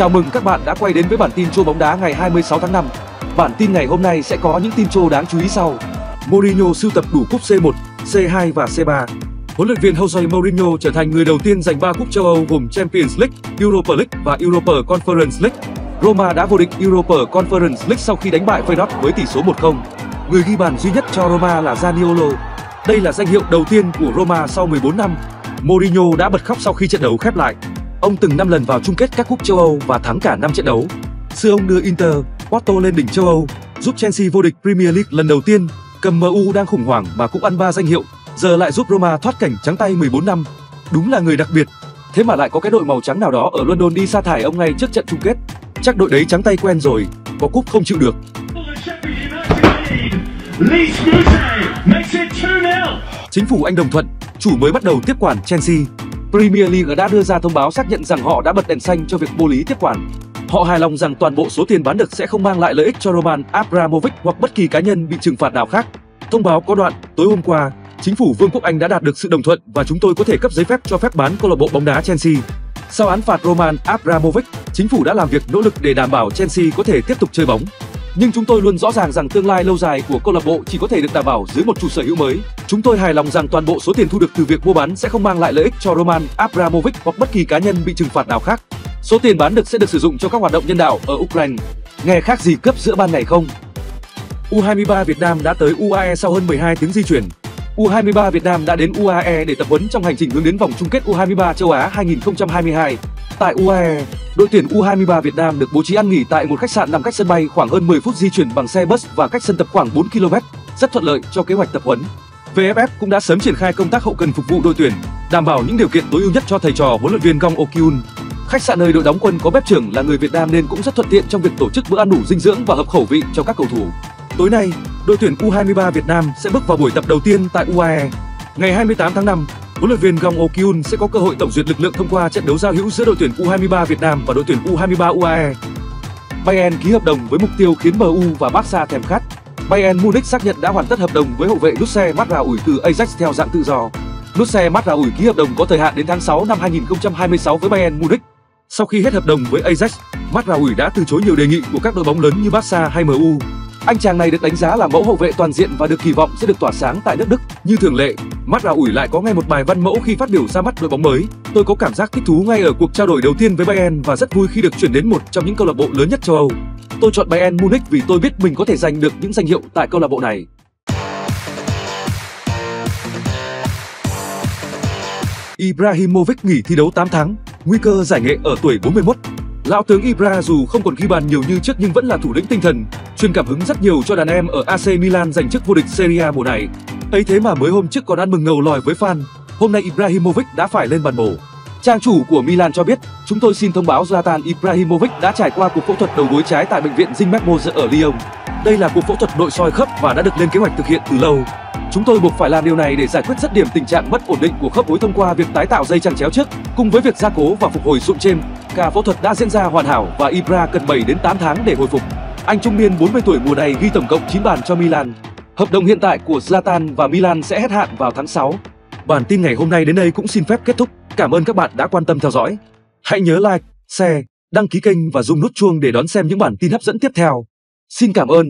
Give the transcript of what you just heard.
Chào mừng các bạn đã quay đến với bản tin chô bóng đá ngày 26 tháng 5. Bản tin ngày hôm nay sẽ có những tin chô đáng chú ý sau. Mourinho sưu tập đủ cúp C1, C2 và C3. Huấn luyện viên Jose Mourinho trở thành người đầu tiên giành 3 cúp châu Âu gồm Champions League, Europa League và Europa Conference League. Roma đã vô địch Europa Conference League sau khi đánh bại Feyenoord với tỷ số 1-0. Người ghi bàn duy nhất cho Roma là Zaniolo. Đây là danh hiệu đầu tiên của Roma sau 14 năm. Mourinho đã bật khóc sau khi trận đấu khép lại. Ông từng 5 lần vào chung kết các cúp châu Âu và thắng cả 5 trận đấu. Xưa ông đưa Inter, Porto lên đỉnh châu Âu, giúp Chelsea vô địch Premier League lần đầu tiên, cầm MU đang khủng hoảng mà cũng ăn ba danh hiệu, giờ lại giúp Roma thoát cảnh trắng tay 14 năm. Đúng là người đặc biệt. Thế mà lại có cái đội màu trắng nào đó ở London đi sa thải ông ngay trước trận chung kết. Chắc đội đấy trắng tay quen rồi, có cúp không chịu được. Chính phủ Anh đồng thuận, chủ mới bắt đầu tiếp quản Chelsea. Premier League đã đưa ra thông báo xác nhận rằng họ đã bật đèn xanh cho việc vô lý tiếp quản. Họ hài lòng rằng toàn bộ số tiền bán được sẽ không mang lại lợi ích cho Roman Abramovich hoặc bất kỳ cá nhân bị trừng phạt nào khác. Thông báo có đoạn, tối hôm qua, chính phủ Vương quốc Anh đã đạt được sự đồng thuận và chúng tôi có thể cấp giấy phép cho phép bán câu lạc bộ bóng đá Chelsea. Sau án phạt Roman Abramovich, chính phủ đã làm việc nỗ lực để đảm bảo Chelsea có thể tiếp tục chơi bóng. Nhưng chúng tôi luôn rõ ràng rằng tương lai lâu dài của câu lạc bộ chỉ có thể được đảm bảo dưới một chủ sở hữu mới. Chúng tôi hài lòng rằng toàn bộ số tiền thu được từ việc mua bán sẽ không mang lại lợi ích cho Roman Abramovich hoặc bất kỳ cá nhân bị trừng phạt nào khác. Số tiền bán được sẽ được sử dụng cho các hoạt động nhân đạo ở Ukraine. Nghe khác gì cấp giữa ban ngày không? U23 Việt Nam đã tới UAE sau hơn 12 tiếng di chuyển. U23 Việt Nam đã đến UAE để tập huấn trong hành trình hướng đến vòng chung kết U23 châu Á 2022. Tại UAE, đội tuyển U23 Việt Nam được bố trí ăn nghỉ tại một khách sạn nằm cách sân bay khoảng hơn 10 phút di chuyển bằng xe bus và cách sân tập khoảng 4 km, rất thuận lợi cho kế hoạch tập huấn. VFF cũng đã sớm triển khai công tác hậu cần phục vụ đội tuyển, đảm bảo những điều kiện tối ưu nhất cho thầy trò huấn luyện viên Gong Okyun. Khách sạn nơi đội đóng quân có bếp trưởng là người Việt Nam nên cũng rất thuận tiện trong việc tổ chức bữa ăn đủ dinh dưỡng và hợp khẩu vị cho các cầu thủ. Tối nay, đội tuyển U23 Việt Nam sẽ bước vào buổi tập đầu tiên tại UAE. Ngày 28 tháng 5, huấn luyện viên Gong Okyun sẽ có cơ hội tổng duyệt lực lượng thông qua trận đấu giao hữu giữa đội tuyển U23 Việt Nam và đội tuyển U23 UAE. Bayern ký hợp đồng với mục tiêu khiến MU và Barca thèm khát. Bayern Munich xác nhận đã hoàn tất hợp đồng với hậu vệ Nusse Matraoui từ Ajax theo dạng tự do. Nusse Matraoui ký hợp đồng có thời hạn đến tháng 6 năm 2026 với Bayern Munich. Sau khi hết hợp đồng với Ajax, Matraoui đã từ chối nhiều đề nghị của các đội bóng lớn như Barca hay MU. Anh chàng này được đánh giá là mẫu hậu vệ toàn diện và được kỳ vọng sẽ được tỏa sáng tại nước Đức. Như thường lệ, Matraoui lại có ngay một bài văn mẫu khi phát biểu ra mắt đội bóng mới. Tôi có cảm giác thích thú ngay ở cuộc trao đổi đầu tiên với Bayern và rất vui khi được chuyển đến một trong những câu lạc bộ lớn nhất châu Âu. Tôi chọn Bayern Munich vì tôi biết mình có thể giành được những danh hiệu tại câu lạc bộ này. Ibrahimovic nghỉ thi đấu 8 tháng, nguy cơ giải nghệ ở tuổi 41. Lão tướng Ibra dù không còn ghi bàn nhiều như trước nhưng vẫn là thủ lĩnh tinh thần, truyền cảm hứng rất nhiều cho đàn em ở AC Milan giành chức vô địch Serie A mùa này. ấy thế mà mới hôm trước còn ăn mừng ngầu lòi với fan, hôm nay Ibrahimovic đã phải lên bàn mổ. Trang chủ của Milan cho biết, chúng tôi xin thông báo Zlatan Ibrahimovic đã trải qua cuộc phẫu thuật đầu gối trái tại bệnh viện Zinc ở Lyon. Đây là cuộc phẫu thuật nội soi khớp và đã được lên kế hoạch thực hiện từ lâu. Chúng tôi buộc phải làm điều này để giải quyết rất điểm tình trạng mất ổn định của khớp gối thông qua việc tái tạo dây chằng chéo trước, cùng với việc gia cố và phục hồi sụn trên. Ca phẫu thuật đã diễn ra hoàn hảo và Ibra cần 7 đến 8 tháng để hồi phục. Anh trung niên 40 tuổi mùa này ghi tổng cộng 9 bàn cho Milan. Hợp đồng hiện tại của Zlatan và Milan sẽ hết hạn vào tháng 6. Bản tin ngày hôm nay đến đây cũng xin phép kết thúc. Cảm ơn các bạn đã quan tâm theo dõi. Hãy nhớ like, share, đăng ký kênh và dùng nút chuông để đón xem những bản tin hấp dẫn tiếp theo. Xin cảm ơn.